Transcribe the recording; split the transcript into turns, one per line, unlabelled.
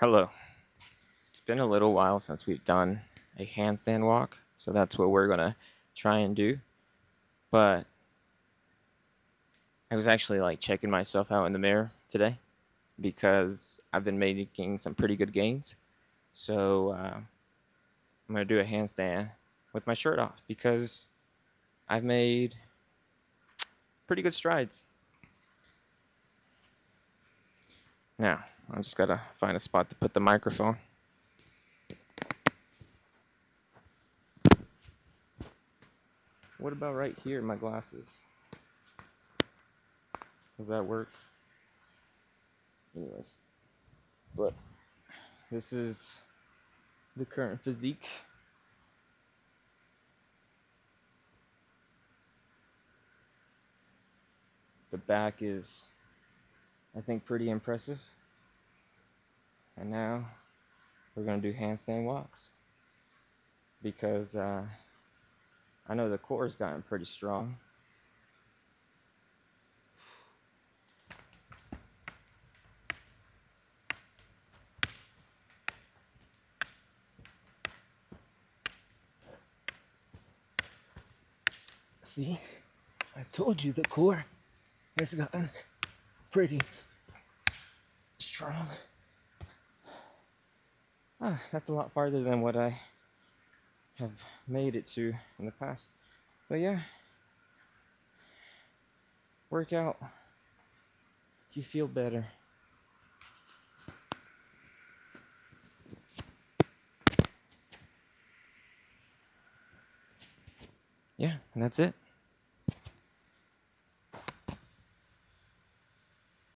Hello. It's been a little while since we've done a handstand walk, so that's what we're gonna try and do. But I was actually like checking myself out in the mirror today because I've been making some pretty good gains. So uh, I'm gonna do a handstand with my shirt off because I've made pretty good strides. Now, I just gotta find a spot to put the microphone. What about right here, my glasses? Does that work? Anyways, but this is the current physique. The back is, I think, pretty impressive. And now we're going to do handstand walks because uh, I know the core's gotten pretty strong. See, I told you the core has gotten pretty strong. Ah, that's a lot farther than what I have made it to in the past. But yeah, work out. You feel better. Yeah, and that's it.